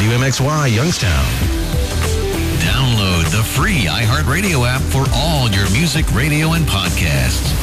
WMXY Youngstown. Download the free iHeartRadio app for all your music, radio, and podcasts.